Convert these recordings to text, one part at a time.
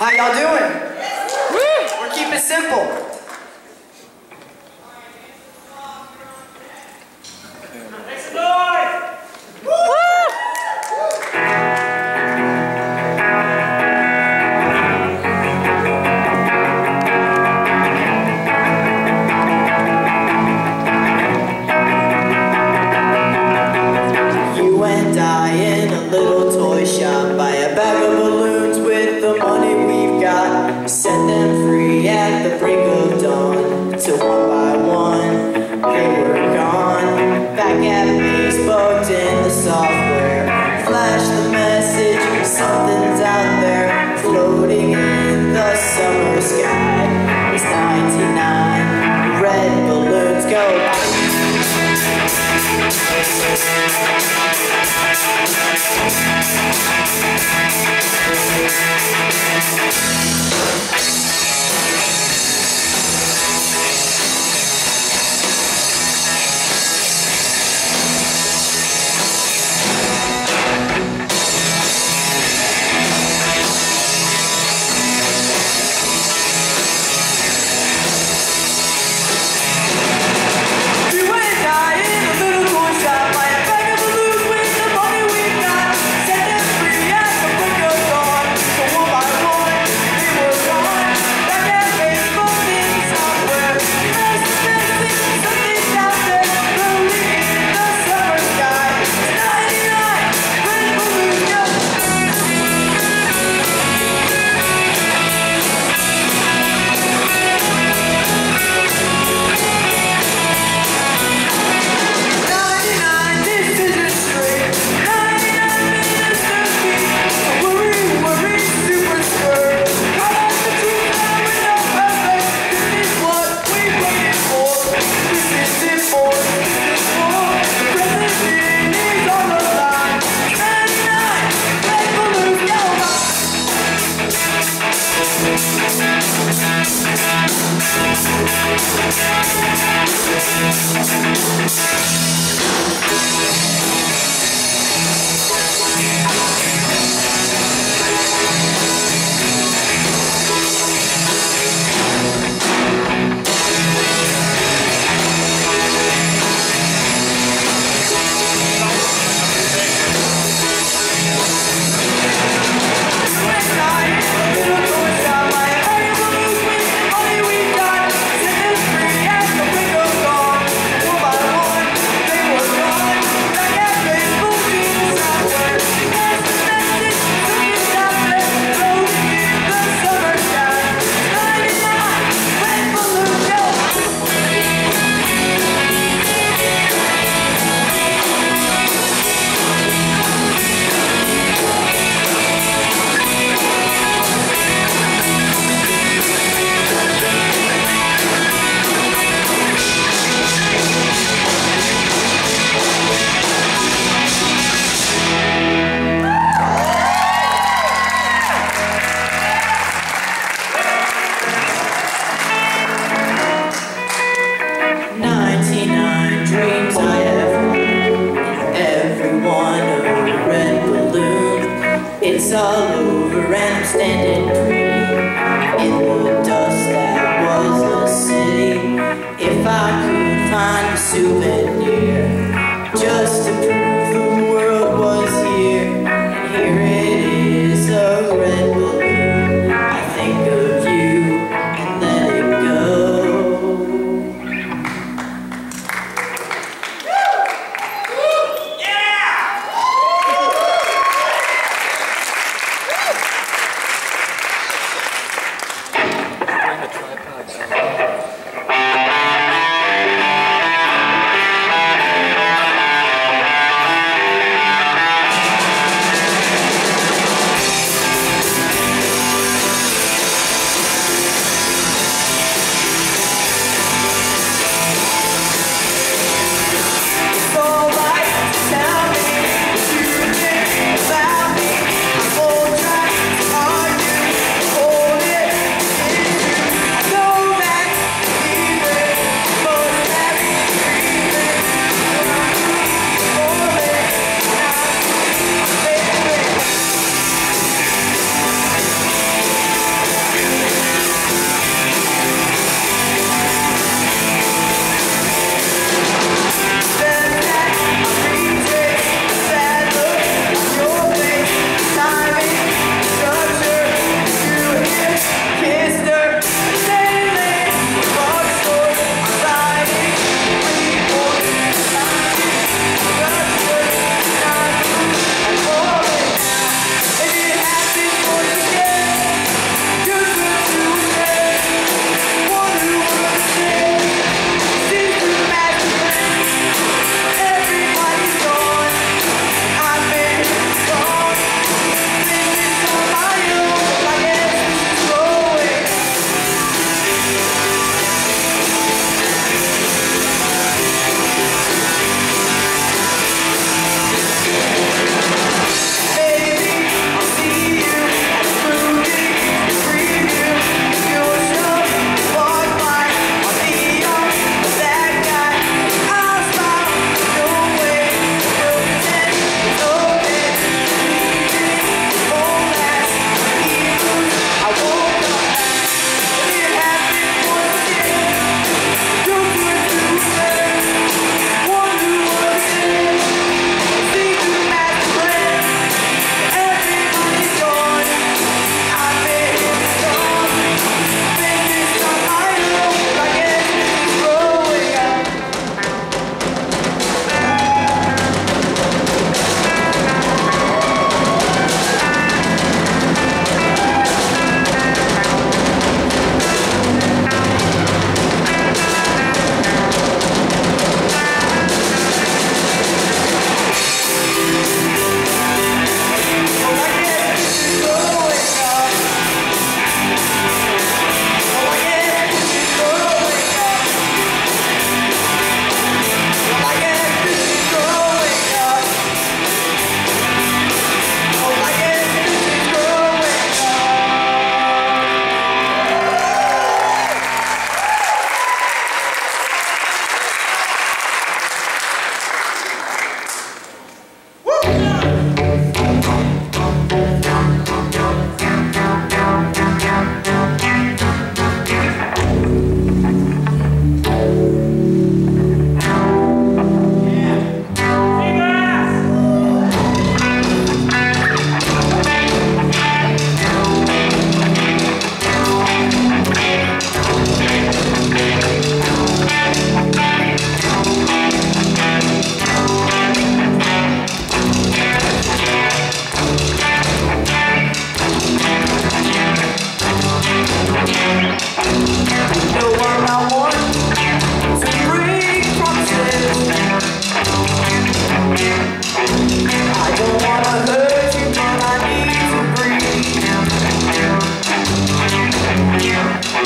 How y'all doing? We're keeping it simple.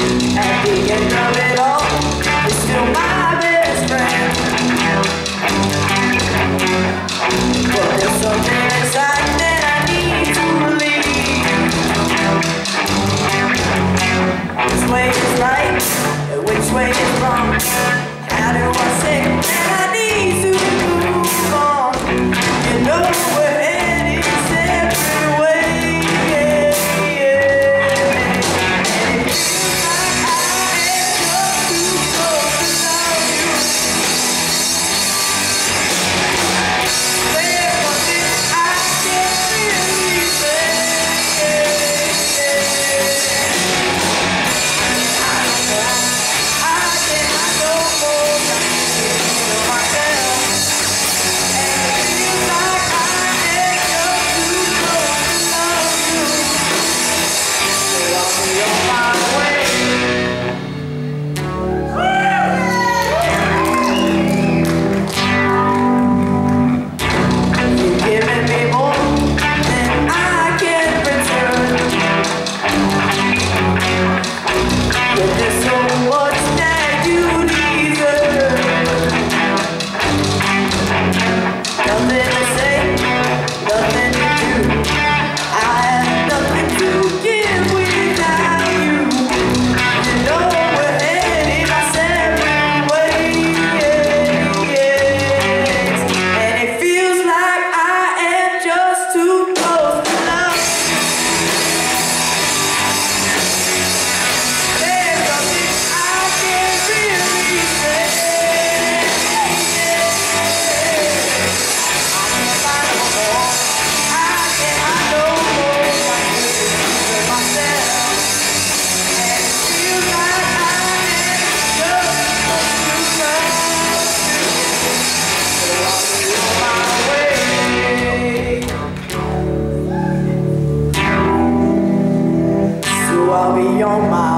Hey. alma.